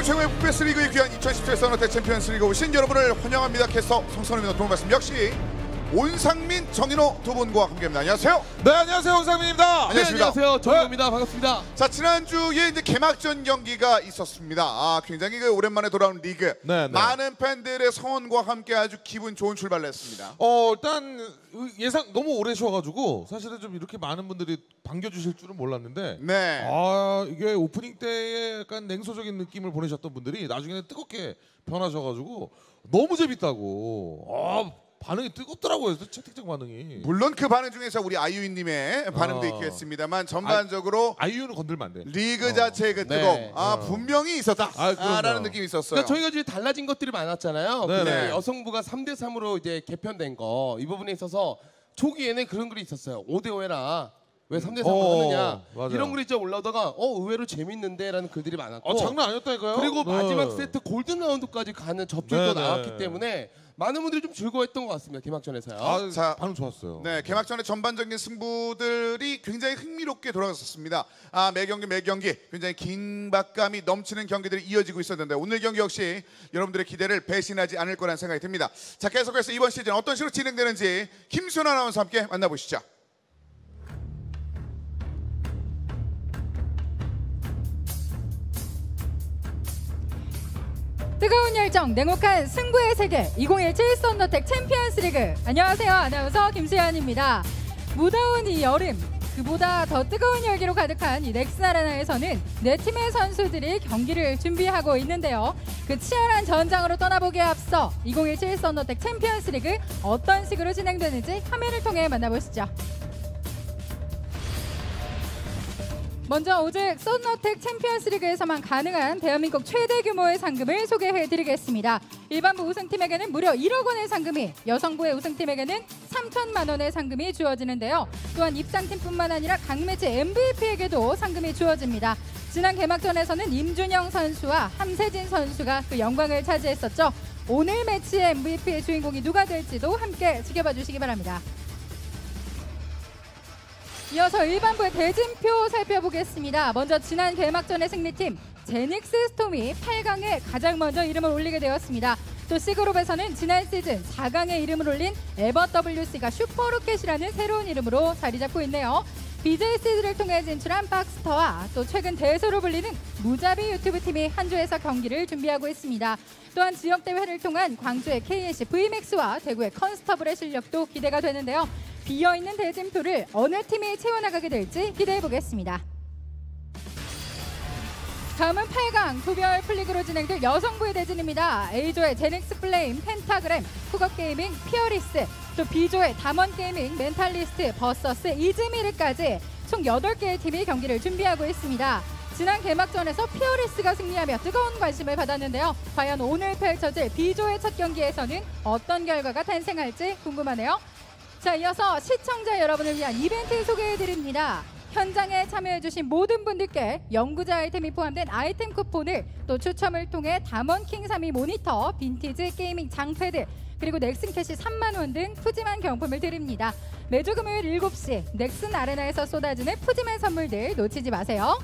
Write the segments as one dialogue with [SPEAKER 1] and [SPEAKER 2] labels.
[SPEAKER 1] 대한민국 최고의 FPS 리그의 귀환 2017 서든어택 챔피언스 리그 오신 여러분을 환영합니다. 캐스터 성승헌입니다. 도움 말씀 역시 온상민, 정인호 두 분과 함께합니다. 안녕하세요.
[SPEAKER 2] 네 안녕하세요 온상민입니다.
[SPEAKER 3] 네,
[SPEAKER 1] 안녕하십니까.
[SPEAKER 3] 안녕하세요. 정인호입니다 반갑습니다.
[SPEAKER 1] 자 지난주에 이제 개막전 경기가 있었습니다. 아 굉장히 그 오랜만에 돌아온 리그.
[SPEAKER 2] 네, 네.
[SPEAKER 1] 많은 팬들의 성원과 함께 아주 기분 좋은 출발을 했습니다.
[SPEAKER 2] 어 일단 예상 너무 오래 쉬어가지고 사실은 좀 이렇게 많은 분들이 반겨주실 줄은 몰랐는데
[SPEAKER 1] 네.
[SPEAKER 2] 아 이게 오프닝 때에 약간 냉소적인 느낌을 보내셨던 분들이 나중에는 뜨겁게 변하셔가지고 너무 재밌다고 아 반응이 뜨겁더라고요 채팅창 반응이
[SPEAKER 1] 물론 그 반응 중에서 우리 아이유님의 반응도
[SPEAKER 2] 아.
[SPEAKER 1] 있겠습니다만 전반적으로
[SPEAKER 2] 아이유는 건들면 안 돼.
[SPEAKER 1] 리그
[SPEAKER 2] 어.
[SPEAKER 1] 자체의 그
[SPEAKER 3] 네.
[SPEAKER 1] 뜨거움 아
[SPEAKER 2] 어.
[SPEAKER 1] 분명히 있었다
[SPEAKER 2] 아, 그럼요.
[SPEAKER 1] 아, 라는 느낌이 있었어요.
[SPEAKER 3] 그러니까 저희가 이제 달라진 것들이 많았잖아요.
[SPEAKER 2] 네,
[SPEAKER 3] 근데
[SPEAKER 1] 네.
[SPEAKER 3] 여성부가 3대 3으로 이제 개편된 거 이 부분에 있어서 초기에는 그런 글이 있었어요. 5대 5해라. 왜 3대 3으로
[SPEAKER 2] 어,
[SPEAKER 3] 하느냐.
[SPEAKER 2] 맞아요.
[SPEAKER 3] 이런 글이 좀 올라오다가 어 의외로 재밌는데라는 글들이 많았고
[SPEAKER 2] 아 장난 아니었다니까요.
[SPEAKER 3] 그리고
[SPEAKER 2] 네.
[SPEAKER 3] 마지막 세트 골든 라운드까지 가는 접전도
[SPEAKER 2] 네, 네.
[SPEAKER 3] 나왔기 때문에 많은 분들이 좀 즐거워했던 것 같습니다. 개막전에서요.
[SPEAKER 2] 아,
[SPEAKER 1] 자,
[SPEAKER 2] 반응 좋았어요.
[SPEAKER 1] 네, 개막전의 전반적인 승부들이 굉장히 흥미롭게 돌아갔었습니다. 아, 매 경기 매 경기 굉장히 긴박감이 넘치는 경기들이 이어지고 있었는데 오늘 경기 역시 여러분들의 기대를 배신하지 않을 거라는 생각이 듭니다. 자, 계속해서 이번 시즌 어떤 식으로 진행되는지 김수현 아나운서 함께 만나보시죠.
[SPEAKER 4] 뜨거운 열정, 냉혹한 승부의 세계 2017 서든어택 챔피언스 리그. 안녕하세요. 아나운서 김수현입니다. 무더운 이 여름 그보다 더 뜨거운 열기로 가득한 이 넥슨 아레나에서는 네 팀의 선수들이 경기를 준비하고 있는데요. 그 치열한 전장으로 떠나보기에 앞서 2017 서든어택 챔피언스 리그 어떤 식으로 진행되는지 화면을 통해 만나보시죠 먼저 오직 썬너텍 챔피언스리그에서만 가능한 대한민국 최대 규모의 상금을 소개해드리겠습니다. 일반부 우승팀에게는 무려 1억 원의 상금이, 여성부의 우승팀에게는 3천만 원의 상금이 주어지는데요. 또한 입상팀뿐만 아니라 각 매치 MVP에게도 상금이 주어집니다. 지난 개막전에서는 임준영 선수와 함세진 선수가 그 영광을 차지했었죠. 오늘 매치의 MVP의 주인공이 누가 될지도 함께 지켜봐 주시기 바랍니다. 이어서 일반부의 대진표 살펴보겠습니다. 먼저 지난 개막전의 승리팀 제닉스 스톰이 8강에 가장 먼저 이름을 올리게 되었습니다. 또 C그룹에서는 지난 시즌 4강에 이름을 올린 에버 WC가 슈퍼로켓이라는 새로운 이름으로 자리 잡고 있네요. BJC를 통해 진출한 박스터와 또 최근 대세로 불리는 무자비 유튜브 팀이 한 조에서 경기를 준비하고 있습니다. 또한 지역 대회를 통한 광주의 KNC VMAX와 대구의 컨스터블의 실력도 기대가 되는데요. 비어있는 대진표를 어느 팀이 채워나가게 될지 기대해 보겠습니다. 다음은 8강 조별 풀리그로 진행될 여성부의 대진입니다. A조의 제닉스 플레임, 펜타그램, 쿡업게이밍, 피어리스, 또 B조의 담원게이밍, 멘탈리스트, 버서스, 이즈미르까지 총 8개의 팀이 경기를 준비하고 있습니다. 지난 개막전에서 피어리스가 승리하며 뜨거운 관심을 받았는데요. 과연 오늘 펼쳐질 B조의 첫 경기에서는 어떤 결과가 탄생할지 궁금하네요. 자, 이어서 시청자 여러분을 위한 이벤트 소개해드립니다. 현장에 참여해주신 모든 분들께 영구제 아이템이 포함된 아이템 쿠폰을 또 추첨을 통해 담원킹 3위 모니터, 빈티지 gaming 장패드, 그리고 넥슨 캐시 3만 원 등 푸짐한 경품을 드립니다. 매주 금요일 7시 넥슨 아레나에서 쏟아지는 푸짐한 선물들 놓치지 마세요.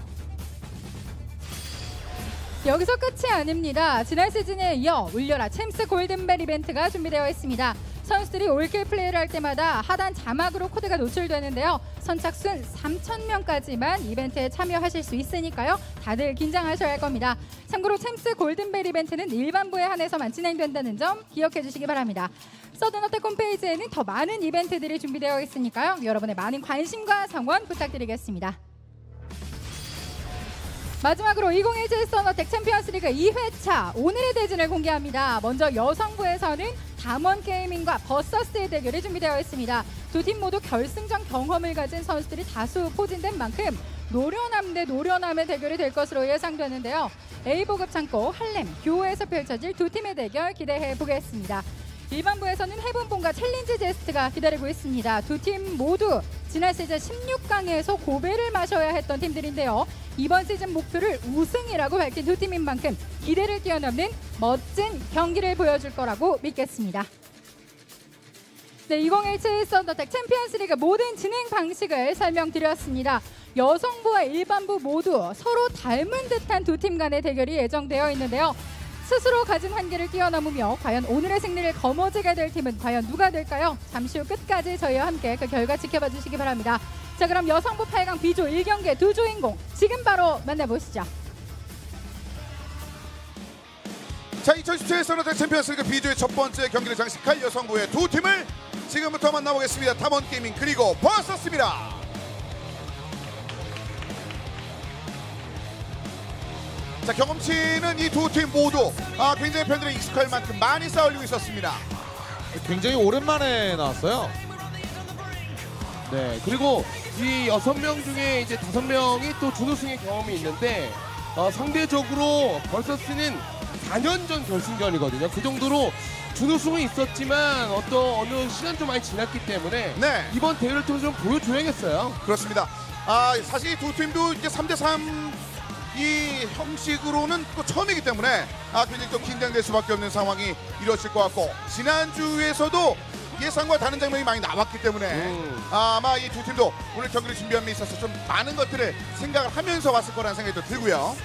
[SPEAKER 4] 여기서 끝이 아닙니다. 지난 시즌에 이어 울려라 챔스 골든벨 이벤트가 준비되어 있습니다. 선수들이 올킬 플레이를 할 때마다 하단 자막으로 코드가 노출되는데요. 선착순 3,000명까지만 이벤트에 참여하실 수 있으니까요. 다들 긴장하셔야 할 겁니다. 참고로 챔스 골든벨 이벤트는 일반부에 한해서만 진행된다는 점 기억해 주시기 바랍니다. 서든어택 홈페이지에는 더 많은 이벤트들이 준비되어 있으니까요. 여러분의 많은 관심과 성원 부탁드리겠습니다. 마지막으로 2017 서너텍 챔피언스리그 2회차 오늘의 대진을 공개합니다. 먼저 여성부에서는 담원 게이밍과 버서스의 대결이 준비되어 있습니다. 두 팀 모두 결승전 경험을 가진 선수들이 다수 포진된 만큼 노련함 대 노련함의 대결이 될 것으로 예상되는데요. A보급 창고 할렘 교에서 펼쳐질 두 팀의 대결 기대해 보겠습니다. 일반부에서는 해븐본과 챌린지 제스트가 기다리고 있습니다. 두 팀 모두 지난 시즌 16강에서 고배를 마셔야 했던 팀들인데요. 이번 시즌 목표를 우승이라고 밝힌 두 팀인 만큼 기대를 뛰어넘는 멋진 경기를 보여줄 거라고 믿겠습니다. 네, 2017 썬더텍 챔피언스리그 모든 진행 방식을 설명드렸습니다. 여성부와 일반부 모두 서로 닮은 듯한 두 팀 간의 대결이 예정되어 있는데요. 스스로 가진 한계를 뛰어넘으며 과연 오늘의 승리를 거머쥐게 될 팀은 과연 누가 될까요? 잠시 후 끝까지 저희와 함께 그 결과 지켜봐 주시기 바랍니다. 자, 그럼 여성부 8강 B조 1경기 두 주인공 지금 바로 만나보시죠.
[SPEAKER 1] 자, 2017 서든어택 챔피언스리그 B조의 첫 번째 경기를 장식할 여성부의 두 팀을 지금부터 만나보겠습니다. 담원 게이밍 그리고 버서스입니다. 자, 경험치는 이 두 팀 모두 아, 굉장히 팬들이 익숙할 만큼 많이 쌓아올리고 있었습니다.
[SPEAKER 2] 굉장히 오랜만에 나왔어요.
[SPEAKER 3] 네. 그리고 이 여섯 명 중에 이제 다섯 명이 또 준우승의 경험이 있는데 어, 상대적으로 벌서스는 4년 전 결승전이거든요. 그 정도로 준우승은 있었지만 어떤 어느 시간 좀 많이 지났기 때문에
[SPEAKER 1] 네.
[SPEAKER 3] 이번 대회를 통해서 좀 보여줘야겠어요.
[SPEAKER 1] 그렇습니다. 아, 사실 이두 팀도 이제 3대 3 이 형식으로는 또 처음이기 때문에 아, 굉장히 또 긴장될 수밖에 없는 상황이 이루어질 것 같고 지난주에서도 예상과 다른 장면이 많이 나왔기 때문에
[SPEAKER 3] 음.
[SPEAKER 1] 아, 아마 이 두 팀도 오늘 경기를 준비한 데 있어서 좀 많은 것들을 생각을 하면서 왔을 거라는 생각이 또 들고요.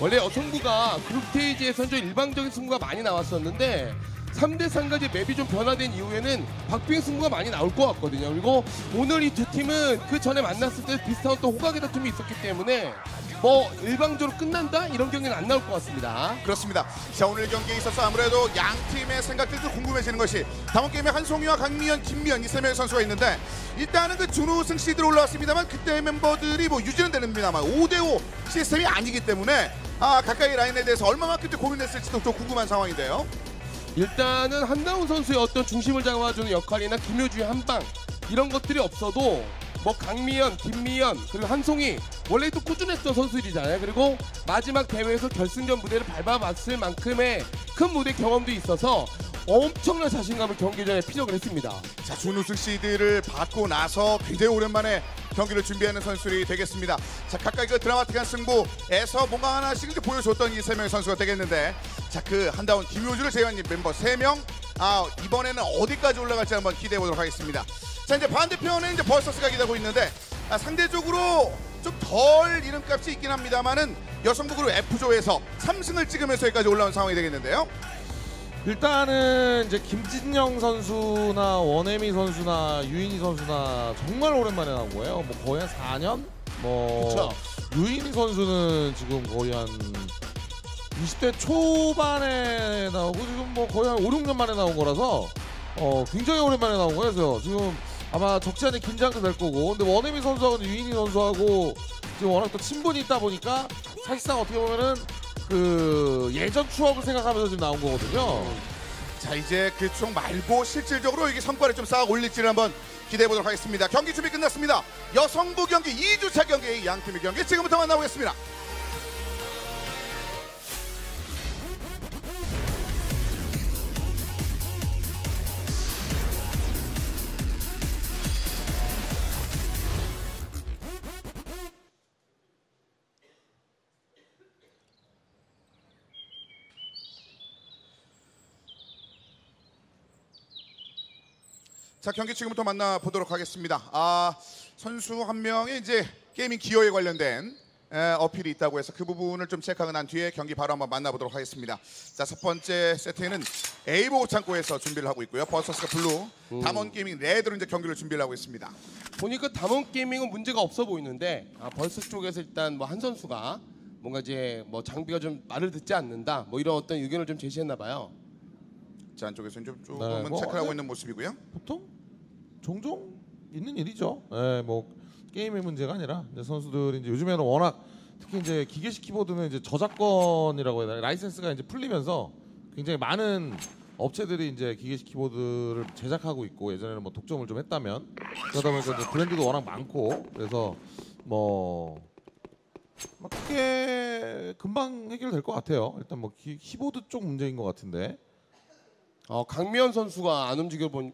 [SPEAKER 3] 원래 여성부가 그룹 스테이지에선 좀 일방적인 승부가 많이 나왔었는데 3대 3까지 맵이 좀 변화된 이후에는 박빙 승부가 많이 나올 것 같거든요. 그리고 오늘 이 두 팀은 그 전에 만났을 때 비슷한 또 호각의 다툼이 있었기 때문에 뭐 일방적으로 끝난다 이런 경기는 안 나올 것 같습니다.
[SPEAKER 1] 그렇습니다. 자 오늘 경기에 있어서 아무래도 양 팀의 생각들도 궁금해지는 것이 다음 게임에 한송이와 강미연, 김미연 이세 명의 선수가 있는데 일단은 그 준우승 시드로 올라왔습니다만 그때 멤버들이 뭐 유지는 되는데만 5대5 시스템이 아니기 때문에 아 가까이 라인에 대해서 얼마만큼 또 고민했을지도 좀 궁금한 상황인데요.
[SPEAKER 3] 일단은 한다운 선수의 어떤 중심을 잡아주는 역할이나 김효주의 한방 이런 것들이 없어도 뭐 강미연, 김미연 그리고 한송이 원래 또 꾸준했던 선수들이잖아요. 그리고 마지막 대회에서 결승전 무대를 밟아봤을 만큼의 큰 무대 경험도 있어서 엄청난 자신감을 경기 전에 피력을 했습니다.
[SPEAKER 1] 자 준우승 시드를 받고 나서 굉장히 오랜만에 경기를 준비하는 선수들이 되겠습니다. 자 가까이 그 드라마틱한 승부에서 뭔가 하나씩 이제 보여줬던 이 세 명의 선수가 되겠는데 자 그 한다운 김효주를 제외한 이 멤버 세명 아 이번에는 어디까지 올라갈지 한번 기대해 보도록 하겠습니다. 자 이제 반대편에 이제 벌서스가 기다리고 있는데 아, 상대적으로 좀 덜 이름값이 있긴 합니다만은 여성부 그룹 F조에서 3승을 찍으면서 여기까지 올라온 상황이 되겠는데요.
[SPEAKER 2] 일단은 이제 김진영 선수나 원혜미 선수나 유인희 선수나 정말 오랜만에 나온 거예요. 뭐 거의 한 4년? 뭐
[SPEAKER 3] 그쵸.
[SPEAKER 2] 유인희 선수는 지금 거의 한 20대 초반에 나오고 지금 뭐 거의 한 5, 6년 만에 나온 거라서 어 굉장히 오랜만에 나온 거예요. 지금 아마 적지 않은 긴장도 될 거고 근데 원혜미 선수하고 유인희 선수하고 지금 워낙 또 친분이 있다 보니까 사실상 어떻게 보면은 그 예전 추억을 생각하면서 지금 나온 거거든요.
[SPEAKER 1] 자 이제 그 추억 말고 실질적으로 이게 성과를 좀 쌓아 올릴지를 한번 기대해 보도록 하겠습니다. 경기 준비 끝났습니다. 여성부 경기 2주차 경기 양 팀의 경기 지금부터 만나보겠습니다. 자 경기 지금부터 만나보도록 하겠습니다. 아 선수 한 명이 이제 gaming gear에 관련된 에, 어필이 있다고 해서 그 부분을 좀 체크하고 난 뒤에 경기 바로 한번 만나보도록 하겠습니다. 자 첫 번째 세트에는 A보급 창고에서 준비를 하고 있고요. 버서스가 블루, 담원 게이밍 레드로 이제 경기를 준비를 하고 있습니다.
[SPEAKER 3] 보니까 담원 게이밍은 문제가 없어 보이는데 아, 버서스 쪽에서 일단 뭐 한 선수가 뭔가 이제 뭐 장비가 좀 말을 듣지 않는다 뭐 이런 어떤 의견을 좀 제시했나 봐요.
[SPEAKER 1] 자 안쪽에서는 좀 조금은
[SPEAKER 2] 네, 뭐,
[SPEAKER 1] 체크를 하고
[SPEAKER 2] 네.
[SPEAKER 1] 있는 모습이고요.
[SPEAKER 2] 보통 종종 있는 일이죠. 예, 뭐 게임의 문제가 아니라 이제 선수들이 이제 요즘에는 워낙 특히 이제 기계식 키보드는 이제 저작권이라고 해야 되나 라이센스가 이제 풀리면서 굉장히 많은 업체들이 이제 기계식 키보드를 제작하고 있고 예전에는 뭐 독점을 좀 했다면 그러다 보니까 이제 브랜드도 워낙 많고 그래서 뭐뭐 크게 금방 해결될 것 같아요. 일단 뭐 키, 키보드 쪽 문제인 것 같은데
[SPEAKER 3] 어, 강미연 선수가 안 움직여 보,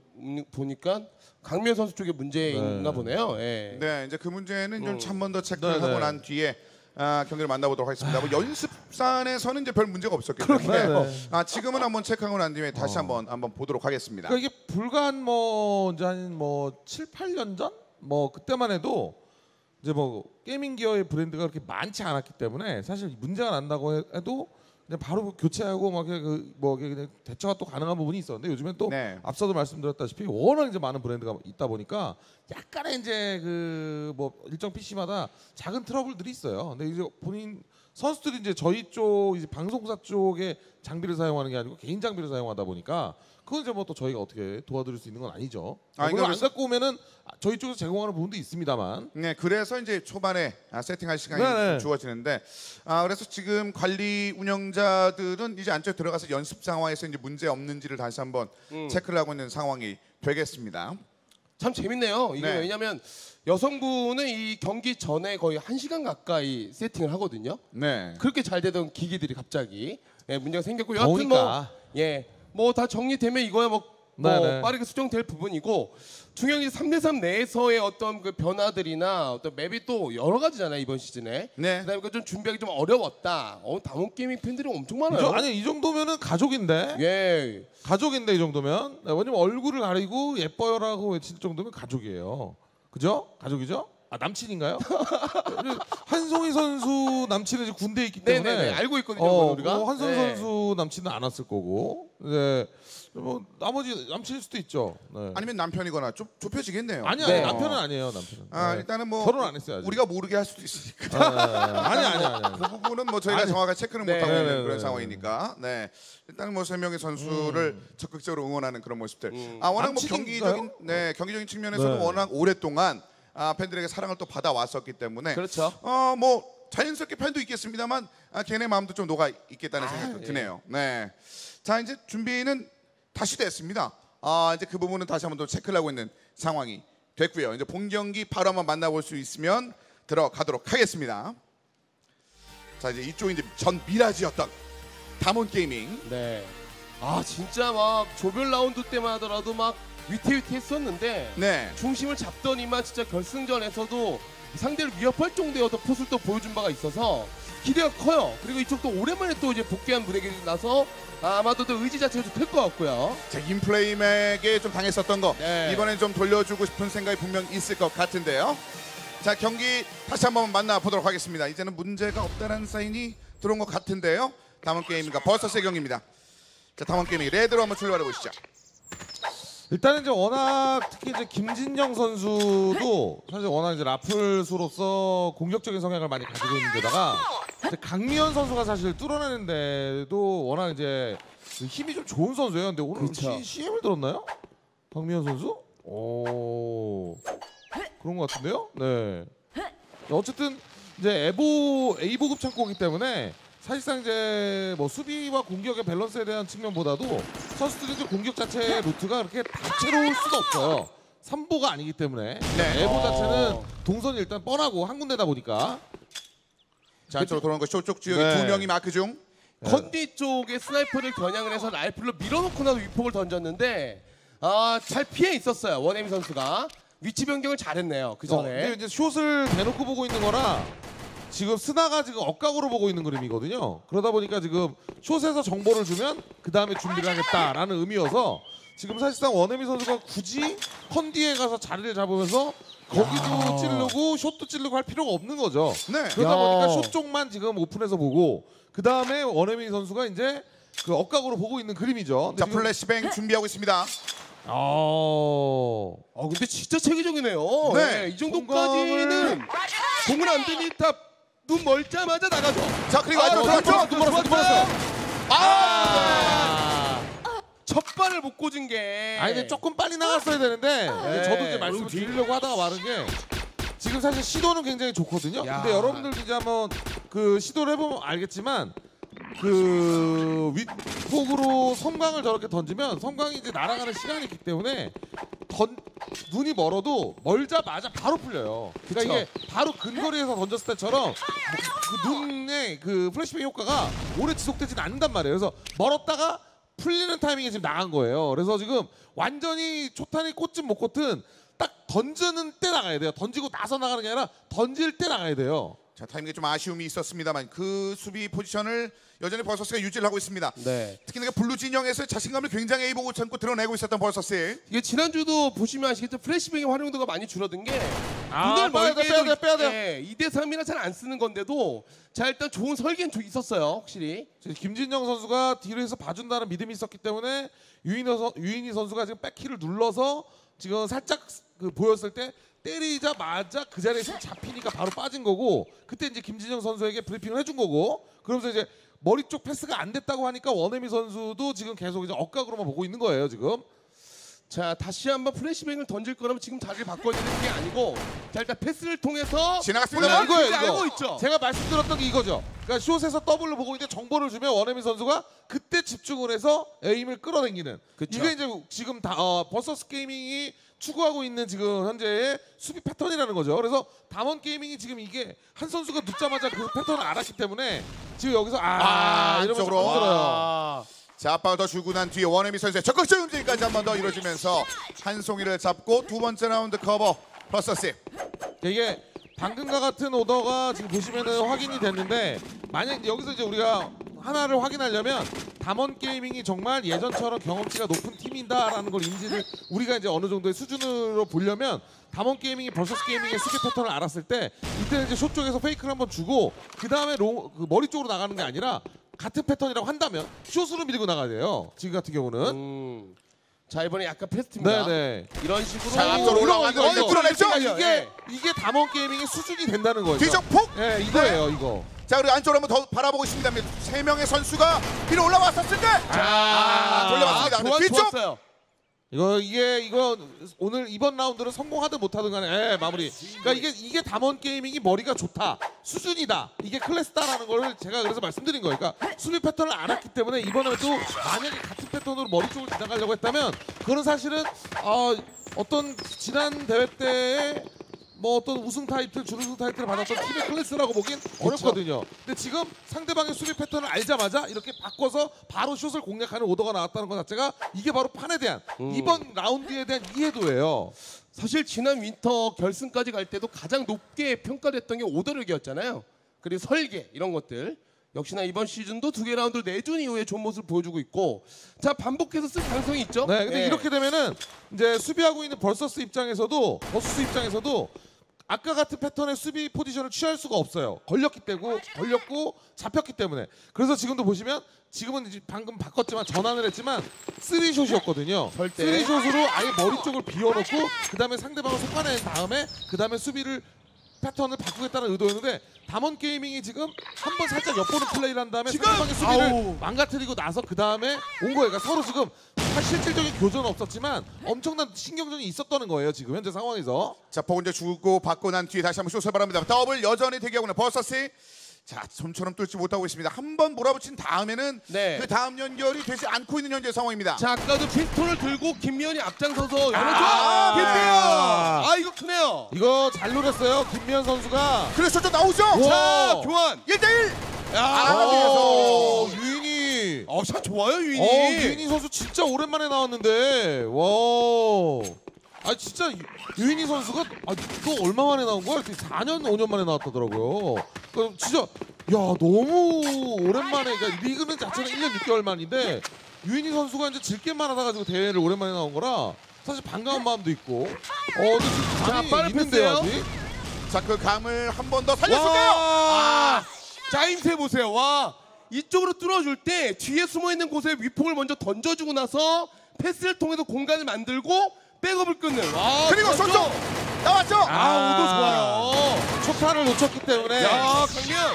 [SPEAKER 3] 보니까 강미연 선수 쪽에 문제인가
[SPEAKER 2] 네.
[SPEAKER 3] 보네요. 예.
[SPEAKER 1] 네 이제 그 문제는 좀
[SPEAKER 3] 음.
[SPEAKER 1] 한번 더 체크를
[SPEAKER 2] 네,
[SPEAKER 1] 하고
[SPEAKER 2] 네.
[SPEAKER 1] 난 뒤에 아, 경기를 만나보도록 하겠습니다. 뭐 연습산에서는 이제 별 문제가 없었기 때문에
[SPEAKER 2] 그러게요. 네.
[SPEAKER 1] 아, 지금은 한번 체크하고 난 뒤에 다시 한번 한번 보도록 하겠습니다.
[SPEAKER 2] 그러니까 이게 불과 뭐 이제 한뭐 7, 8년 전? 뭐 그때만 해도 이제 뭐 게이밍 기어의 브랜드가 그렇게 많지 않았기 때문에 사실 문제가 난다고 해- 해도 그냥 바로 교체하고 막 그 뭐 그냥 대처가 또 가능한 부분이 있었는데 요즘엔 또
[SPEAKER 1] 네.
[SPEAKER 2] 앞서도 말씀드렸다시피 워낙 이제 많은 브랜드가 있다 보니까 약간의 이제 그 뭐 일정 PC마다 작은 트러블들이 있어요. 근데 이제 본인 선수들이 이제 저희 쪽 이제 방송사 쪽에 장비를 사용하는 게 아니고 개인 장비를 사용하다 보니까 그건 이제 뭐 또 저희가 어떻게 도와드릴 수 있는 건 아니죠.
[SPEAKER 1] 아,
[SPEAKER 2] 물론 안
[SPEAKER 1] 그러니까
[SPEAKER 2] 갖고 오면은 저희 쪽에서 제공하는 부분도 있습니다만
[SPEAKER 1] 네, 그래서 이제 초반에 아, 세팅할 시간이
[SPEAKER 2] 네네.
[SPEAKER 1] 좀 주어지는데, 아 그래서 지금 관리 운영자들은 이제 안쪽에 들어가서 연습 상황에서 이제 문제 없는지를 다시 한번
[SPEAKER 3] 음.
[SPEAKER 1] 체크를 하고 있는 상황이 되겠습니다.
[SPEAKER 3] 참 재밌네요. 이게
[SPEAKER 1] 네.
[SPEAKER 3] 왜냐면 여성분은 이 경기 전에 거의 한 시간 가까이 세팅을 하거든요.
[SPEAKER 1] 네.
[SPEAKER 3] 그렇게 잘 되던 기기들이 갑자기 예, 문제가 생겼고 여하튼 뭐
[SPEAKER 2] 더우니까.
[SPEAKER 3] 예, 뭐 다 정리되면 이거야 뭐, 뭐
[SPEAKER 2] 네네.
[SPEAKER 3] 빠르게 수정될 부분이고 중요한 게 3대3 내에서의 어떤 그 변화들이나 어떤 맵이 또 여러 가지잖아요 이번 시즌에.
[SPEAKER 1] 네.
[SPEAKER 3] 그다음에 그좀 준비하기 좀 어려웠다. 어, 다운 게이밍 팬들이 엄청 많아요.
[SPEAKER 2] 이 정- 아니 이 정도면은 가족인데
[SPEAKER 3] 예.
[SPEAKER 2] 가족인데 이 정도면 네, 왜냐면 얼굴을 가리고 예뻐요라고 외칠 정도면 가족이에요. 그죠? 가족이죠? 아 남친인가요? 우리 한송이 선수 남친은 이제 군대 에 있기 때문에
[SPEAKER 3] 네네네 알고 있거든요
[SPEAKER 2] 어,
[SPEAKER 3] 우리가.
[SPEAKER 2] 뭐 한선
[SPEAKER 3] 네.
[SPEAKER 2] 선수 남친은 안 왔을 거고, 네, 뭐 나머지 남친일 수도 있죠. 네.
[SPEAKER 1] 아니면 남편이거나 좀 좁혀지겠네요.
[SPEAKER 2] 아니야,
[SPEAKER 3] 네.
[SPEAKER 2] 남편은 아니에요, 남편은.
[SPEAKER 1] 아
[SPEAKER 2] 네.
[SPEAKER 1] 일단은 뭐
[SPEAKER 2] 결혼 안 했어요 아직.
[SPEAKER 1] 우리가 모르게 할 수도 있으니까
[SPEAKER 2] 아, 아니 아니 아니. 아니.
[SPEAKER 1] 그 부분은 뭐 저희가
[SPEAKER 2] 아니.
[SPEAKER 1] 정확하게 체크는
[SPEAKER 3] 네.
[SPEAKER 1] 못하고 있는
[SPEAKER 2] 네, 네,
[SPEAKER 1] 그런
[SPEAKER 2] 네.
[SPEAKER 1] 상황이니까 네 일단은 뭐 세 명의 선수를 적극적으로 응원하는 그런 모습들
[SPEAKER 3] 음.
[SPEAKER 1] 아 워낙 뭐? 경기적인 네 경기적인 측면에서는
[SPEAKER 2] 네.
[SPEAKER 1] 워낙 오랫동안 아, 팬들에게 사랑을 또 받아 왔었기 때문에
[SPEAKER 3] 그렇죠.
[SPEAKER 1] 어 뭐 자연스럽게 팬도 있겠습니다만 아, 걔네 마음도 좀 녹아 있겠다는
[SPEAKER 3] 아,
[SPEAKER 1] 생각도
[SPEAKER 3] 예.
[SPEAKER 1] 드네요. 네. 자 이제 준비는 다시 됐습니다. 아 이제 그 부분은 다시 한번 더 체크를 하고 있는 상황이 됐고요. 이제 본 경기 바로 한번 만나볼 수 있으면 들어가도록 하겠습니다. 자 이제 이쪽 이제 전 미라지였던 담원 게이밍.
[SPEAKER 3] 네. 아 진짜 막 조별 라운드 때만 하더라도 막 위태위태했었는데
[SPEAKER 1] 네.
[SPEAKER 3] 중심을 잡더니만 진짜 결승전에서도 상대를 위협할 정도의 어떤 포스를 또 보여준 바가 있어서 기대가 커요. 그리고 이쪽도 오랜만에 또 이제 복귀한 무대기 나서 아마도 또 의지 자체가 좀 클 것 같고요.
[SPEAKER 1] 자 인플레임에게 좀 당했었던 거
[SPEAKER 3] 네.
[SPEAKER 1] 이번엔 좀 돌려주고 싶은 생각이 분명 있을 것 같은데요. 자 경기 다시 한번 만나보도록 하겠습니다. 이제는 문제가 없다는 사인이 들어온 것 같은데요. 다음 게임인가 버서스의 경기입니다. 자 다음 게임이 레드로 한번 출발해 보시죠.
[SPEAKER 2] 일단은 이제 워낙 특히 이제 김진영 선수도 사실 워낙 이제 라플수로서 공격적인 성향을 많이 가지고 있는데다가 이제 강미연 선수가 사실 뚫어내는데도 워낙 이제 그 힘이 좀 좋은 선수예요. 근데 오늘
[SPEAKER 3] 그렇죠.
[SPEAKER 2] CM을 들었나요? 강미연 선수? 오 그런 것 같은데요? 네. 어쨌든 이제 에보 A보급 창고이기 때문에 사실상 이제 뭐 수비와 공격의 밸런스에 대한 측면보다도 선수들이 이제 공격 자체의 루트가 그렇게 다채로울 수가 없어요. 3보가 아니기 때문에
[SPEAKER 1] 네.
[SPEAKER 2] A보
[SPEAKER 3] 어.
[SPEAKER 2] 자체는 동선이 일단 뻔하고 한 군데다 보니까
[SPEAKER 1] 자 안쪽으로 돌아오는 거 쇼쪽 지역이
[SPEAKER 2] 네.
[SPEAKER 1] 두 명이 마크 중.
[SPEAKER 3] 컨디 쪽에 sniper를 겨냥을 해서 라이플로 밀어놓고 나서 위폭을 던졌는데 아 잘 피해 있었어요 원혜미 선수가 위치 변경을 잘했네요 그
[SPEAKER 2] 어, 근데
[SPEAKER 3] 전에
[SPEAKER 2] 이제 숏을 대놓고 보고 있는 거라 지금 스나가 지금 억각으로 보고 있는 그림이거든요. 그러다 보니까 지금 숏에서 정보를 주면 그 다음에 준비를 하겠다라는 의미여서 지금 사실상 원혜미 선수가 굳이 컨디에 가서 자리를 잡으면서 거기도 찌르고 숏도 찌르고 할 필요가 없는 거죠.
[SPEAKER 1] 네.
[SPEAKER 2] 그러다
[SPEAKER 3] 야.
[SPEAKER 2] 보니까 숏 쪽만 지금 오픈해서 보고 그 다음에 원혜미 선수가 이제 그 억각으로 보고 있는 그림이죠. 근데
[SPEAKER 1] 자
[SPEAKER 2] 지금-
[SPEAKER 1] 플래시뱅 준비하고 있습니다.
[SPEAKER 2] 어.
[SPEAKER 3] 아 근데 진짜 체계적이네요
[SPEAKER 1] 네.
[SPEAKER 3] 네, 이 정도까지는 공을 안 들니 다 눈 멀자마자 나가죠
[SPEAKER 1] 자 그리고
[SPEAKER 3] 아,
[SPEAKER 1] 안쪽으로
[SPEAKER 3] 들어왔죠?
[SPEAKER 1] 들어왔죠.
[SPEAKER 3] 눈 멀었어, 눈 멀었어.
[SPEAKER 2] 아.
[SPEAKER 3] 첫 발을 못 꽂은 게
[SPEAKER 2] 아니 근데 조금 빨리 나갔어야 되는데
[SPEAKER 3] 네.
[SPEAKER 2] 저도 이제 말씀 을 드리려고 하다가 말은 게 지금 사실 시도는 굉장히 좋거든요.
[SPEAKER 3] 야.
[SPEAKER 2] 근데 여러분들도 이제 한번 그 시도를 해보면 알겠지만 그 윗폭으로 섬광을 저렇게 던지면 섬광이 이제 날아가는 시간이 있기 때문에 던 눈이 멀어도 멀자마자 바로 풀려요. 그러니까
[SPEAKER 3] 그쵸.
[SPEAKER 2] 이게 바로 근거리에서 던졌을 때처럼 그 눈의 그 flashbang 효과가 오래 지속되진 않는단 말이에요. 그래서 멀었다가 풀리는 타이밍에 지금 나간 거예요. 그래서 지금 완전히 초탄이 꽂든 못 꽂든 딱 던지는 때 나가야 돼요. 던지고 나서 나가는 게 아니라 던질 때 나가야 돼요.
[SPEAKER 1] 자 타이밍에 좀 아쉬움이 있었습니다만 그 수비 포지션을 여전히 버서스가 유지를 하고 있습니다.
[SPEAKER 3] 네.
[SPEAKER 1] 특히 내가 블루 진영에서 자신감을 굉장히 A 보급 창고 드러내고 있었던 버서스.
[SPEAKER 3] 이게 지난주도 보시면 아시겠지만 flashbang의 활용도가 많이 줄어든 게
[SPEAKER 2] 아,
[SPEAKER 3] 눈을
[SPEAKER 2] 빼야 돼, 빼야 돼, 빼야 돼.
[SPEAKER 3] 예, 2대 3이나 잘안 쓰는 건데도 자 일단 좋은 설계는 좀 있었어요 확실히
[SPEAKER 2] 김진영 선수가 뒤에서 봐준다는 믿음이 있었기 때문에 유인호 선, 유인희 선수가 지금 백키를 눌러서 지금 살짝 그 보였을 때 때리자마자 그 자리에서 잡히니까 바로 빠진 거고 그때 이제 김진영 선수에게 브리핑을 해준 거고 그러면서 이제 머리 쪽 패스가 안 됐다고 하니까 원혜미 선수도 지금 계속 이제 억각으로만 보고 있는 거예요 지금.
[SPEAKER 3] 자 다시 한번 flashbang을 던질 거라면 지금 자리를 바꿔야 되는 게 아니고 자 일단 패스를 통해서
[SPEAKER 1] 지나갔습니다.
[SPEAKER 2] 이거예요,
[SPEAKER 3] 줄
[SPEAKER 2] 이거.
[SPEAKER 3] 알고 있죠
[SPEAKER 2] 제가 말씀드렸던 게 이거죠. 그러니까 숏에서 더블로 보고 있는데 정보를 주면 원혜민 선수가 그때 집중을 해서 aim을 끌어당기는.
[SPEAKER 3] 그쵸.
[SPEAKER 2] 이게 이제 지금 다 어, 버서스 게이밍이 추구하고 있는 지금 현재의 수비 패턴이라는 거죠. 그래서 담원 게이밍이 지금 이게 한 선수가 눕자마자 그 패턴을 알았기 때문에 지금 여기서 아, 이러면서
[SPEAKER 1] 안쪽으로.
[SPEAKER 2] 흔들어요.
[SPEAKER 1] 아. 자 압박을 더 주고 난 뒤에 원혜미 선수의 적극적 움직임까지 한 번 더 이루어지면서 한 송이를 잡고 두 번째 라운드 커버 버서스.
[SPEAKER 2] 이게 방금과 같은 오더가 지금 보시면은 확인이 됐는데 만약 여기서 이제 우리가 하나를 확인하려면 담원 게이밍이 정말 예전처럼 경험치가 높은 팀이다라는 걸 인지를 우리가 이제 어느 정도의 수준으로 보려면 담원 게이밍이 버서스 게이밍의 수비 패턴을 알았을 때 이때는 이제 short 쪽에서 fake를 한번 주고 그 다음에 로, 그 머리 쪽으로 나가는 게 아니라 같은 패턴이라고 한다면 숏으로 밀고 나가야 돼요. 지금 같은 경우는
[SPEAKER 3] 음. 자 이번에 약간 패스트입니다
[SPEAKER 2] 네네.
[SPEAKER 3] 이런 식으로
[SPEAKER 1] 자, 앞으로 올라가는
[SPEAKER 3] 거 이거,
[SPEAKER 1] 뚫어냈죠?
[SPEAKER 3] 이거,
[SPEAKER 2] 이게
[SPEAKER 3] 예.
[SPEAKER 2] 이게 담원 게이밍의 수준이 된다는 거예요.
[SPEAKER 1] 뒤쪽 폭.
[SPEAKER 2] 예, 이거예요, 이거.
[SPEAKER 1] 자 그리고 안쪽으로 한번 더 바라보고 있습니다. 세 명의 선수가 위로 올라왔었을 때. 아, 돌려봤습니다.
[SPEAKER 3] 아, 교환
[SPEAKER 1] 뒤쪽.
[SPEAKER 3] 좋았어요
[SPEAKER 2] 이거 이게 이거 오늘 이번 라운드를 성공하든 못하든 간에 예, 마무리. 그러니까 이게 이게 담원 게이밍이 머리가 좋다, 수준이다, 이게 클래스다라는 걸 제가 그래서 말씀드린 거예요. 그러니까 수비 패턴을 알았기 때문에 이번에도 만약에 같은 패턴으로 머리 쪽을 지나가려고 했다면 그거는 사실은 어, 어떤 지난 대회 때의 뭐 어떤 우승 타이틀, 준우승 타이틀을 받았던 팀의 클래스라고 보긴 어렵거든요. 근데 지금 상대방의 수비 패턴을 알자마자 이렇게 바꿔서 바로 슛을 공략하는 오더가 나왔다는 것 자체가 이게 바로 판에 대한 이번 라운드에 대한 이해도예요.
[SPEAKER 3] 사실 지난 윈터 결승까지 갈 때도 가장 높게 평가됐던 게 오더력이었잖아요. 그리고 설계 이런 것들. 역시나 이번 시즌도 두 개 라운드를 내준 이후에 좋은 모습을 보여주고 있고 자 반복해서 쓸 가능성이 있죠.
[SPEAKER 2] 네, 근데
[SPEAKER 3] 예.
[SPEAKER 2] 이렇게 되면은 이제 수비하고 있는 버서스 입장에서도 버서스 입장에서도 아까 같은 패턴의 수비 포지션을 취할 수가 없어요. 걸렸기 때문에 걸렸고 잡혔기 때문에. 그래서 지금도 보시면 지금은 이제 방금 바꿨지만 전환을 했지만 three short이었거든요.
[SPEAKER 3] 절대.
[SPEAKER 2] 쓰리숏으로 아예 머리 쪽을 비워놓고 그 다음에 상대방을 속아낸 다음에 그 다음에 수비를 패턴을 바꾸겠다는 의도였는데 담원 게이밍이 지금 한 번 살짝 엿보는 플레이를 한 다음에
[SPEAKER 3] 지금!
[SPEAKER 2] 상대방의 수비를
[SPEAKER 3] 아우.
[SPEAKER 2] 망가뜨리고 나서 그 다음에 온 거예요. 그러니까 서로 지금 사- 실질적인 교전은 없었지만 엄청난 신경전이 있었다는 거예요. 지금 현재 상황에서.
[SPEAKER 1] 자폭 이제 주고 받고 난 뒤에 다시 한번 short을 봅니다. 더블 여전히 대기하고 있는 버서스. 자 좀처럼 뚫지 못하고 있습니다. 한 번 몰아붙인 다음에는
[SPEAKER 3] 네.
[SPEAKER 1] 그 다음 연결이 되지 않고 있는 현재 상황입니다.
[SPEAKER 3] 자 아까도 피스톨을 들고 김미연이 앞장서서 열어줘.
[SPEAKER 1] 아.
[SPEAKER 3] 김미연. 아 이거 크네요.
[SPEAKER 2] 이거 잘 노렸어요. 김미연 선수가.
[SPEAKER 1] 그래서 좀 나오죠.
[SPEAKER 3] 자
[SPEAKER 2] 와.
[SPEAKER 3] 교환.
[SPEAKER 1] 1대1
[SPEAKER 3] 야.
[SPEAKER 1] 아.
[SPEAKER 2] 유인이.
[SPEAKER 3] 어, 샷 좋아요 유인이.
[SPEAKER 2] 어, 유인이 선수 진짜 오랜만에 나왔는데. 와. 아 진짜 유- 유인이 선수가 아, 또 얼마 만에 나온 거야? 4년 5년 만에 나왔다더라고요. 그 진짜 야 너무 오랜만에 그러니까 리그는 자체는 1년 6개월 만인데 유인이 선수가 이제 질게만 하다 가지고 대회를 오랜만에 나온 거라 사실 반가운 마음도 있고 어 근데 지금
[SPEAKER 3] 자, 빠른
[SPEAKER 2] 있는데요
[SPEAKER 3] 패스예요.
[SPEAKER 2] 아직
[SPEAKER 1] 자그 감을 한 번 더 살렸을까요?
[SPEAKER 3] 와. 자 임세 보세요. 와 이쪽으로 뚫어줄 때 뒤에 숨어 있는 곳에 위폭을 먼저 던져주고 나서 패스를 통해서 공간을 만들고 백업을 끊는. 와
[SPEAKER 1] 그리고
[SPEAKER 3] 그렇죠.
[SPEAKER 1] short쪽 나왔죠.
[SPEAKER 3] 아 오더 좋아요.
[SPEAKER 2] 초탄을 놓쳤기 때문에
[SPEAKER 3] 야 강면.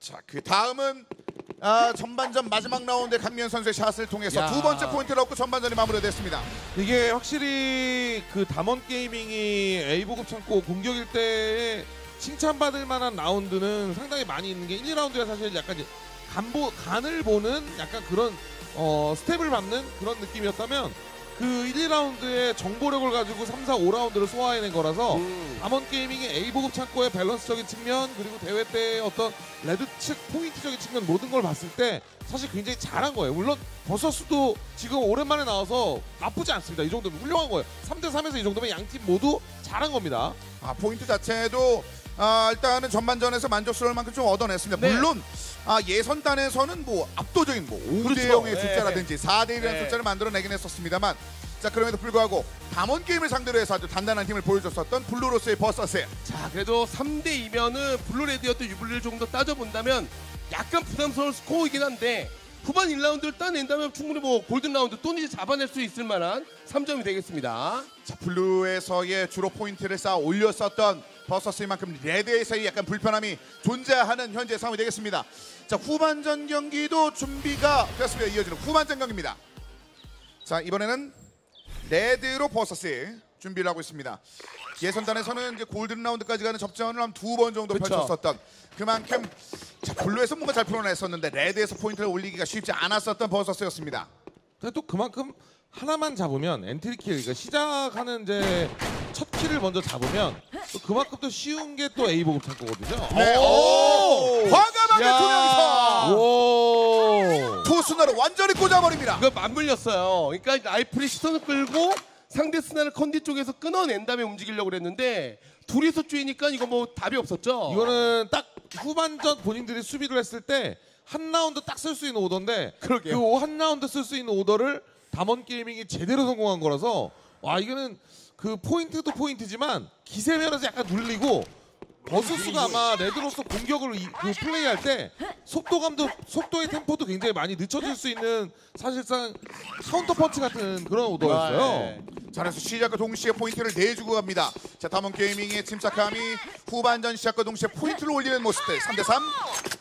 [SPEAKER 1] 자그 다음은 아, 전반전 마지막 라운드 강미연 선수의 샷을 통해서
[SPEAKER 3] 야.
[SPEAKER 1] 두 번째 포인트를 얻고 전반전이 마무리됐습니다.
[SPEAKER 2] 이게 확실히 그 담원 게이밍이 A 보급 창고 공격일 때 칭찬받을 만한 라운드는 상당히 많이 있는 게 1, 2라운드가 사실 약간 이제 간보 간을 보는 약간 그런 어 스텝을 밟는 그런 느낌이었다면 그 1, 2라운드의 정보력을 가지고 3, 4, 5라운드를 소화해낸 거라서
[SPEAKER 3] 음.
[SPEAKER 2] 담원 게이밍의 A 보급 창고의 밸런스적인 측면 그리고 대회 때의 어떤 red 측 포인트적인 측면 모든 걸 봤을 때 사실 굉장히 잘한 거예요. 물론 버서스도 지금 오랜만에 나와서 나쁘지 않습니다. 이 정도면 훌륭한 거예요. 3대 3에서 이 정도면 양 팀 모두 잘한 겁니다.
[SPEAKER 1] 아 포인트 자체도 아, 일단은 전반전에서 만족스러울 만큼 좀 얻어냈습니다.
[SPEAKER 3] 네.
[SPEAKER 1] 물론 아, 예선전에서는 뭐 압도적인 뭐 5대
[SPEAKER 3] 그렇죠.
[SPEAKER 1] 0의
[SPEAKER 3] 네.
[SPEAKER 1] 숫자라든지 4대 1이라는
[SPEAKER 3] 네.
[SPEAKER 1] 숫자를 만들어내긴 했었습니다만 자 그럼에도 불구하고 담원 게이밍을 상대로 해서 아주 단단한 힘을 보여줬었던 블루로서의 버서스
[SPEAKER 3] 자 그래도 3대 2면은 blue red였던 유불리를 조금 더 따져본다면 약간 부담스러운 스코어이긴 한데 후반 1라운드를 따낸다면 충분히 뭐 golden round 또 이제 잡아낼 수 있을 만한 3점이 되겠습니다.
[SPEAKER 1] 자 blue에서의 주로 포인트를 쌓아 올렸었던 버서스인 만큼 red에서의 약간 불편함이 존재하는 현재 상황이 되겠습니다. 자 후반전 경기도 준비가 됐습니다. 이어지는 후반전 경기입니다. 자 이번에는 red로 버서스 준비를 하고 있습니다. 예선전에서는 이제 golden round까지 가는 접전을 한 두 번 정도
[SPEAKER 3] 그쵸.
[SPEAKER 1] 펼쳤었던 그만큼 자 blue에서 뭔가 잘 풀어냈었는데 red에서 포인트를 올리기가 쉽지 않았었던 버서스였습니다.
[SPEAKER 2] 근데 또 그만큼 하나만 잡으면 entry kill, 그러니까 시작하는 이제 첫 kill을 먼저 잡으면 또 그만큼 또 쉬운 게 또 A 보급 창고거든요.
[SPEAKER 1] 네, 오! 과감하게
[SPEAKER 3] 야.
[SPEAKER 1] 두 명이서
[SPEAKER 2] 오.
[SPEAKER 1] 투스나를 완전히 꽂아버립니다.
[SPEAKER 3] 이거 맞물렸어요. 그러니까 라이플이 시선을 끌고 상대 스나를 컨디 쪽에서 끊어낸 다음에 움직이려고 그랬는데 둘이서 쪼이니까 이거 뭐 답이 없었죠.
[SPEAKER 2] 이거는 딱 후반전 본인들이 수비를 했을 때 한 라운드 딱 쓸 수 있는 오더인데.
[SPEAKER 3] 그
[SPEAKER 2] 한 라운드 쓸 수 있는 오더를 담원 게이밍이 제대로 성공한 거라서 와 이거는 그 포인트도 포인트지만 기세 면에서 약간 눌리고 버서스가 아마 red로서 공격을 이- 그 플레이할 때 속도감도 속도의 템포도 굉장히 많이 늦춰질 수 있는 사실상 카운터 펀치 같은 그런 오더였어요.
[SPEAKER 3] 아, 네.
[SPEAKER 1] 잘해서 시작과 동시에 포인트를 내주고 갑니다. 자, 담원 게이밍의 침착함이 후반전 시작과 동시에 포인트를 올리는 모습들 3대 3.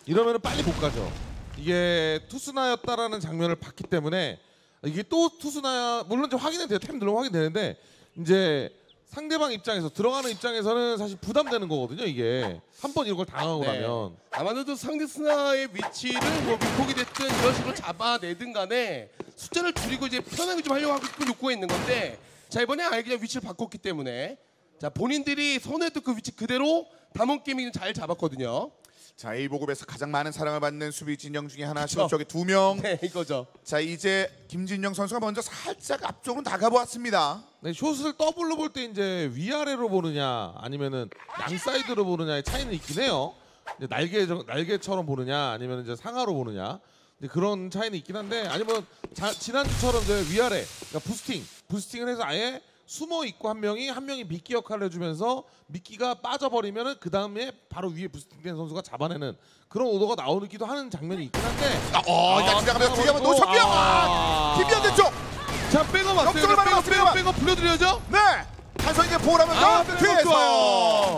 [SPEAKER 2] 이러면은 빨리 못 가죠. 이게 투스나였다라는 장면을 봤기 때문에 이게 또 투스나 물론 이제 확인은 돼요. 템 누르면 확인되는데 이제 상대방 입장에서 들어가는 입장에서는 사실 부담되는 거거든요. 이게 한 번 이런 걸 당하고
[SPEAKER 3] 네.
[SPEAKER 2] 나면
[SPEAKER 3] 아마도 상대 스나의 위치를 뭐 위폭이 됐든 이런 식으로 잡아내든 간에 숫자를 줄이고 이제 편하게 좀 하려고 하고 싶은 욕구가 있는 건데 자 이번에 아예 그냥 위치를 바꿨기 때문에 자 본인들이 선호했던 그 위치 그대로 담원 게이밍은 잘 잡았거든요.
[SPEAKER 1] 자, A 보급에서 가장 많은 사랑을 받는 수비 진영 중에 하나
[SPEAKER 3] 그쵸.
[SPEAKER 1] 쪽에 두 명.
[SPEAKER 3] 네 이거죠.
[SPEAKER 1] 자, 이제 김진영 선수가 먼저 살짝 앞쪽으로 나가보았습니다.
[SPEAKER 2] 네, 숏을 더블로 볼 때 이제 위아래로 보느냐 아니면은 양 사이드로 보느냐의 차이는 있긴 해요. 날개 날개처럼 보느냐 아니면 이제 상하로 보느냐 그런 차이는 있긴 한데 아니면 자, 지난주처럼 이제 위아래 그러니까 boosting boosting을 해서 아예 숨어 있고 한 명이 한 명이 미끼 역할을 해주면서 미끼가 빠져버리면은 그 다음에 바로 위에 boosting된 선수가 잡아내는 그런 오더가 나오기도 하는 장면이 있긴 한데
[SPEAKER 1] 아, 어, 일단 지나가면서 뒤에 한번 놓쳤고요. 아, 김현 대 쪽.
[SPEAKER 3] 자 백업 왔어요.
[SPEAKER 1] 역전을
[SPEAKER 3] 백업. 백업 백업 불러드려야죠.
[SPEAKER 1] 네. 한성이가 보라면서
[SPEAKER 3] 아
[SPEAKER 1] 뒤에서.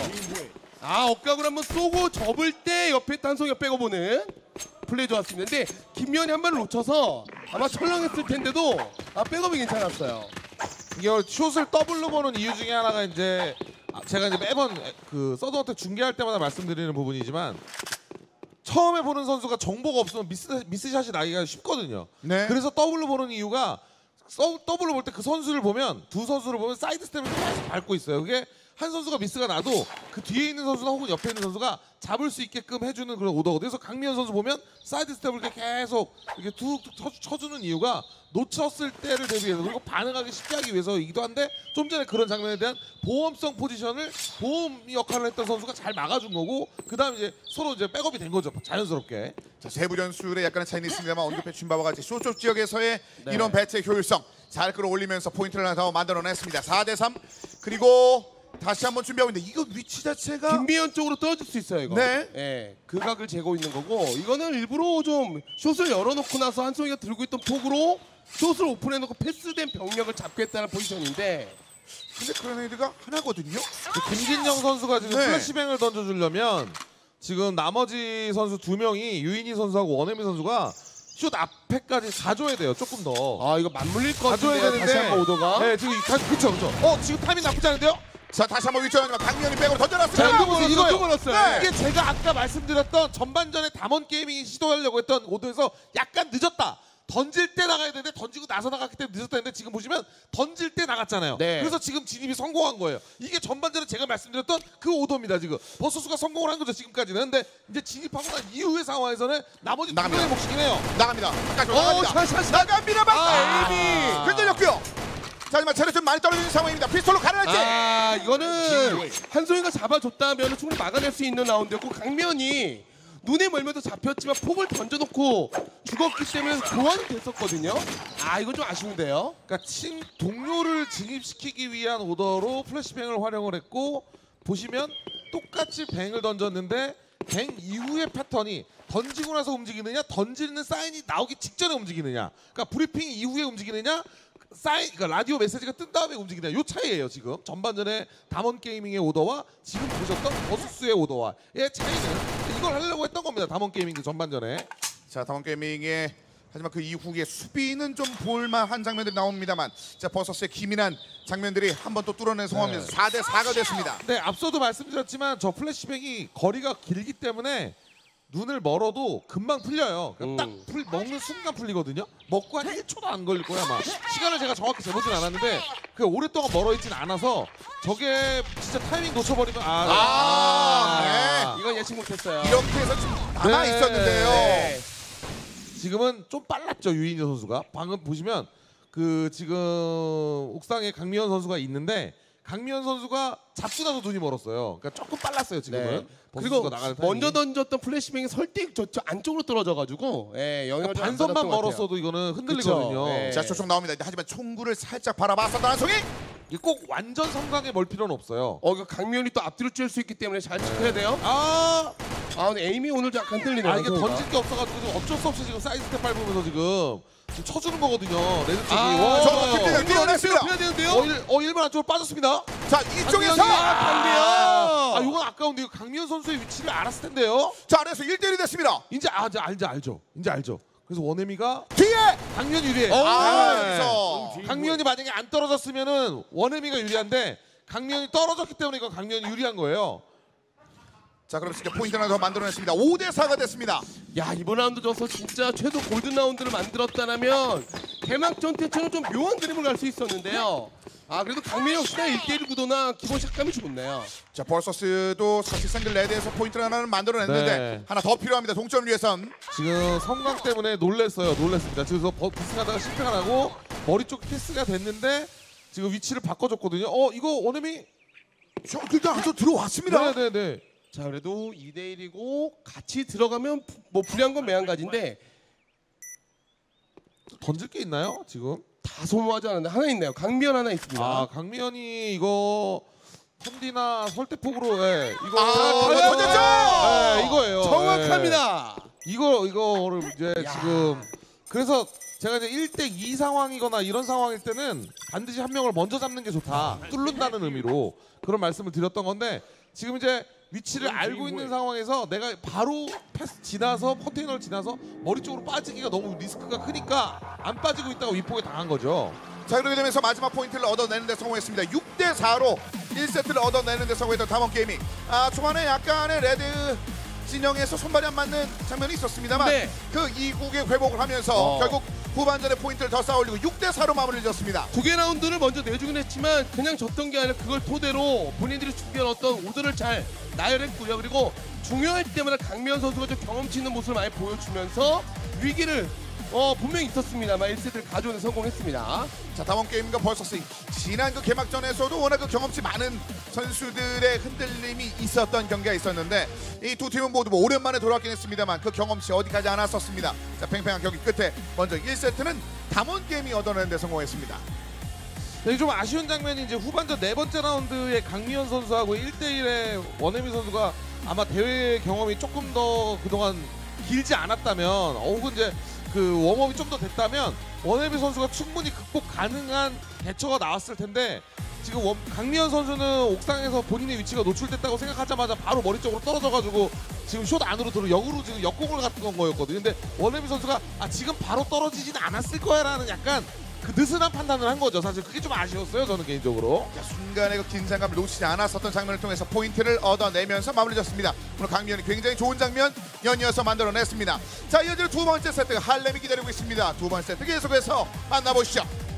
[SPEAKER 3] 아 억각을 한번 쏘고 접을 때 옆에 단송이 백업보는 플레이 좋았습니다. 근데 김면이 한 발을 놓쳐서 아마 철렁했을 텐데도 아 백업이 괜찮았어요.
[SPEAKER 2] 이게 숏을 더블로 보는 이유 중에 하나가 이제 아, 제가 이제 매번 그 서든어택 중계할 때마다 말씀드리는 부분이지만 처음에 보는 선수가 정보가 없으면 미스 미스샷이 나기가 쉽거든요.
[SPEAKER 1] 네.
[SPEAKER 2] 그래서 더블로 보는 이유가 서, 더블로 볼 때 그 선수를 보면 두 선수를 보면 사이드 스텝을 계속 밟고 있어요. 그게 한 선수가 미스가 나도 그 뒤에 있는 선수나 혹은 옆에 있는 선수가 잡을 수 있게끔 해주는 그런 오더거든요. 그래서 강미연 선수 보면 사이드 스텝을 이렇게 계속 이렇게 툭툭 쳐, 쳐주는 이유가 놓쳤을 때를 대비해서 그리고 반응하기 쉽게 하기 위해서이기도 한데 좀 전에 그런 장면에 대한 보험성 포지션을 보험 역할을 했던 선수가 잘 막아준 거고 그 다음 이제 서로 이제 백업이 된 거죠 자연스럽게
[SPEAKER 1] 자, 세부 전술에 약간의 차이는 있습니다만 언급해 주신 바와 같이 쇼쪽 지역에서의
[SPEAKER 3] 네.
[SPEAKER 1] 이런 배치의 효율성 잘 끌어올리면서 포인트를 하나 더 만들어냈습니다. 4대 3. 그리고 다시 한번 준비하고 있는데 이거 위치 자체가
[SPEAKER 3] 김미연 쪽으로 떨어질 수 있어요 이거.
[SPEAKER 1] 네.
[SPEAKER 3] 예, 그 각을 재고 있는 거고 이거는 일부러 좀 숏을 열어놓고 나서 한송이가 들고 있던 폭으로 숏을 오픈해놓고 패스된 병력을 잡겠다는 포지션인데
[SPEAKER 1] 근데 grenade가 하나거든요.
[SPEAKER 2] 그 김진영 선수가 지금
[SPEAKER 1] 네.
[SPEAKER 2] flashbang을 던져주려면 지금 나머지 선수 두 명이 유인희 선수하고 원혜미 선수가 슛 앞에까지 가줘야 돼요 조금 더
[SPEAKER 3] 아 이거 맞물릴 것
[SPEAKER 2] 가줘야
[SPEAKER 3] 같은데
[SPEAKER 2] 되는데
[SPEAKER 3] 다시 한번 오더가
[SPEAKER 2] 네 지금 가, 그쵸 그쵸 어 지금 타이밍 나쁘지 않은데요?
[SPEAKER 1] 자, 다시 한번 위치하지만 강민현이 백으로
[SPEAKER 2] 자
[SPEAKER 1] 던져놨습니다.
[SPEAKER 2] 이거 보세요
[SPEAKER 3] 이것도
[SPEAKER 2] 이거요
[SPEAKER 3] 몰랐어요.
[SPEAKER 2] 이게 제가 아까 말씀드렸던 전반전에 담원 게이밍이 시도하려고 했던 오더에서 약간 늦었다 던질 때 나가야 되는데 던지고 나서 나갔기 때문에 늦었다 했는데 지금 보시면 던질 때 나갔잖아요
[SPEAKER 3] 네.
[SPEAKER 2] 그래서 지금 진입이 성공한 거예요 이게 전반전에 제가 말씀드렸던 그 오더입니다 지금 버서수가 성공을 한 거죠 지금까지는 근데 이제 진입하고 난 이후의 상황에서는 나머지 두
[SPEAKER 1] 나갑니다.
[SPEAKER 2] 명의 몫이긴 해요
[SPEAKER 1] 나갑니다.
[SPEAKER 3] 어,
[SPEAKER 1] 나갑니다.
[SPEAKER 3] 샷, 샷, 샷.
[SPEAKER 1] 나갑니다. 막
[SPEAKER 3] 아, aim이
[SPEAKER 1] 흔들렸고요. 자, 하지만 체력 좀 많이 떨어지는 상황입니다. 피스톨로 가능할지.
[SPEAKER 3] 아 이거는 한소희가 잡아줬다면 충분히 막아낼 수 있는 라운드였고 강면이 눈에 멀면서 잡혔지만 폭을 던져놓고 죽었기 때문에 교환이 됐었거든요. 아 이거 좀 아쉬운데요.
[SPEAKER 2] 그러니까 친 동료를 진입시키기 위한 오더로 flashbang을 활용을 했고 보시면 똑같이 bang을 던졌는데 bang 이후의 패턴이 던지고 나서 움직이느냐 던지는 사인이 나오기 직전에 움직이느냐 그러니까 브리핑 이후에 움직이느냐 사인 그러니까 라디오 메시지가 뜬 다음에 움직이느냐 요 차이예요 지금. 전반전에 담원 게이밍의 오더와 지금 보셨던 버서스의 오더와의 차이는 이걸 하려고 했던 겁니다 담원 게이밍 그 전반전에.
[SPEAKER 1] 자, 담원 게이밍의 하지만 그 이후에 수비는 좀 볼만한 장면들이 나옵니다만 자, 버서스의 기민한 장면들이 한 번 또 뚫어낸 성공하면서 4대 4가 됐습니다.
[SPEAKER 2] 네, 앞서도 말씀드렸지만 저 flashbang이 거리가 길기 때문에 눈을 멀어도 금방 풀려요. 그러니까
[SPEAKER 3] 음.
[SPEAKER 2] 딱 풀, 먹는 순간 풀리거든요. 먹고 한 1초도 안 걸릴 거야, 아마. 시간을 제가 정확히 재보진 않았는데 그 오랫동안 멀어 있진 않아서 저게 진짜 타이밍 놓쳐버리면 아,
[SPEAKER 1] 아,
[SPEAKER 3] 이건 예측 못했어요.
[SPEAKER 1] 이렇게 해서 좀 남아
[SPEAKER 2] 네.
[SPEAKER 1] 있었는데요.
[SPEAKER 3] 네.
[SPEAKER 2] 지금은 좀 빨랐죠 유인희 선수가 방금 보시면 그 지금 옥상에 강미현 선수가 있는데 강미현 선수가 잡고 나서 눈이 멀었어요. 그러니까 조금 빨랐어요 지금은.
[SPEAKER 3] 네. 그리고. 먼저 던졌던 플래시뱅이 설득 저, 저 안쪽으로 떨어져가지고 예, 영향을 좀안
[SPEAKER 2] 반선만. 멀었어도 이거는 흔들리거든요.
[SPEAKER 3] 네.
[SPEAKER 1] 자, 초청 나옵니다. 하지만 총구를 살짝 바라봤었던 한송이.
[SPEAKER 2] 꼭 완전 성강에 멀 필요는 없어요.
[SPEAKER 3] 어, 이거 강면이 또 앞뒤로 찔수 있기 때문에 잘 지켜야 돼요.
[SPEAKER 2] 아,
[SPEAKER 3] 아, 근데 aim이 오늘 약간 틀리네요.
[SPEAKER 2] 아 이게. 던질 게 없어가지고 어쩔 수 없이 지금 사이드 스텝 밟으면서 지금 지금 쳐주는 거거든요. red 쪽이.
[SPEAKER 3] 아,
[SPEAKER 2] 와,
[SPEAKER 1] 저거
[SPEAKER 2] 어,
[SPEAKER 3] 일본
[SPEAKER 1] 밀어냈습니다.
[SPEAKER 3] 해야 되는데요.
[SPEAKER 2] 어, 일, 어, 일본 안쪽으로 빠졌습니다.
[SPEAKER 1] 자, 이쪽에서
[SPEAKER 2] 강미현이-
[SPEAKER 3] 강미현!
[SPEAKER 2] 아, 이건 아까운데 이거 강미현 선수의 위치를 알았을 텐데요.
[SPEAKER 1] 자, 아래에서 1대1이 됐습니다.
[SPEAKER 2] 이제 아, 이제 알죠, 알죠. 이제 알죠. 그래서 원혜미가
[SPEAKER 1] 뒤에
[SPEAKER 2] 강면 유리해.
[SPEAKER 1] 아,
[SPEAKER 2] 네.
[SPEAKER 1] 여기서
[SPEAKER 2] 강면이 만약에 안 떨어졌으면은 원혜미가 유리한데 강면이 떨어졌기 때문에 이건 강면이 유리한 거예요.
[SPEAKER 1] 자, 그럼 이제 포인트 하나 더 만들어냈습니다. 5대 4가 됐습니다.
[SPEAKER 3] 야 이번 라운드 져서 진짜 최소 golden 라운드를 만들었다면 개막전 때처럼 좀 묘한 그림을 갈 수 있었는데요. 아 그래도 강민이 역시나 1대1 구도나 기본 샷감이 좋네요.
[SPEAKER 1] 자, 버서스도 사실상 그 red에서 포인트를 하나는 만들어냈는데
[SPEAKER 2] 네.
[SPEAKER 1] 하나 더 필요합니다. 동점을 위해선.
[SPEAKER 2] 지금 섬광 때문에 놀랬어요. 놀랬습니다. 그래서 버- 비스하다가 실패가 나고 머리 쪽 패스가 됐는데 지금 위치를 바꿔줬거든요. 어 이거 원혜미?
[SPEAKER 1] 저 일단 안쪽 들어왔습니다.
[SPEAKER 2] 네네네.
[SPEAKER 3] 자 그래도 2대 1이고 같이 들어가면 부- 뭐 불리한 건 매한가지인데
[SPEAKER 2] 던질 게 있나요 지금?
[SPEAKER 3] 다 소모하지 않았는데 하나 있네요. 강미연 하나 있습니다.
[SPEAKER 2] 아 강미연이 이거 컨디나 설대폭으로 예, 이거
[SPEAKER 1] 아,
[SPEAKER 2] 자,
[SPEAKER 1] 이거 던졌죠?
[SPEAKER 2] 예, 이거예요. 예.
[SPEAKER 3] 정확합니다.
[SPEAKER 2] 이거 이거를 이제
[SPEAKER 3] 야.
[SPEAKER 2] 지금 그래서 제가 이제 1대 2 상황이거나 이런 상황일 때는 반드시 한 명을 먼저 잡는 게 좋다. 뚫는다는 의미로 그런 말씀을 드렸던 건데 지금 이제 위치를 알고 있는 상황에서 내가 바로 패스 지나서 컨테이너를 지나서 머리 쪽으로 빠지기가 너무 리스크가 크니까 안 빠지고 있다가 윗폭에 당한 거죠.
[SPEAKER 1] 자, 그렇게 되면서 마지막 포인트를 얻어내는 데 성공했습니다. 6대 4로 1세트를 얻어내는 데 성공했던 담원 게이밍. 아, 초반에 약간의 red 진영에서 손발이 안 맞는 장면이 있었습니다만
[SPEAKER 3] 네.
[SPEAKER 1] 그 이윽고 회복을 하면서
[SPEAKER 3] 어.
[SPEAKER 1] 결국 후반전에 포인트를 더 쌓아올리고 6대 4로 마무리를 지었습니다.
[SPEAKER 3] 두 개 라운드를 먼저 내주긴 했지만 그냥 졌던 게 아니라 그걸 토대로 본인들이 준비한 어떤 오더를 잘 나열했고요. 그리고 중요할 때마다 강미연 선수가 좀 경험치 있는 모습을 많이 보여주면서 위기를 어, 분명히 있었습니다만 1세트를 가져오는 성공했습니다.
[SPEAKER 1] 자, 담원 게이밍과 벌서스 지난 그 개막전에서도 워낙 그 경험치 많은 선수들의 흔들림이 있었던 경기가 있었는데 이 두 팀은 모두 뭐 오랜만에 돌아왔긴 했습니다만 그 경험치 어디 가지 않았었습니다. 자, 팽팽한 경기 끝에 먼저 1세트는 담원 게임이 얻어내는 데 성공했습니다.
[SPEAKER 2] 네, 좀 아쉬운 장면이 이제 후반전 네 번째 라운드에 강미현 선수하고 1대1의 원혜미 선수가 아마 대회 경험이 조금 더 그동안 길지 않았다면 어, 혹은 이제 그 웜업이 좀 더 됐다면 원혜미 선수가 충분히 극복 가능한 대처가 나왔을 텐데 지금 원- 강미현 선수는 옥상에서 본인의 위치가 노출됐다고 생각하자마자 바로 머리 쪽으로 떨어져가지고 지금 숏 안으로 들어 역으로 지금 역공을 갔던 거였거든요. 근데 원혜미 선수가 아 지금 바로 떨어지진 않았을 거야라는 약간 그 느슨한 판단을 한 거죠. 사실 그게 좀 아쉬웠어요. 저는 개인적으로.
[SPEAKER 1] 자, 순간의 그 긴장감을 놓치지 않았었던 장면을 통해서 포인트를 얻어내면서 마무리졌습니다. 오늘 강민현이 굉장히 좋은 장면 연이어서 만들어냈습니다. 자, 이어지는 두 번째 세트 할렘이 기다리고 있습니다. 두 번째 세트 계속해서 만나보시죠.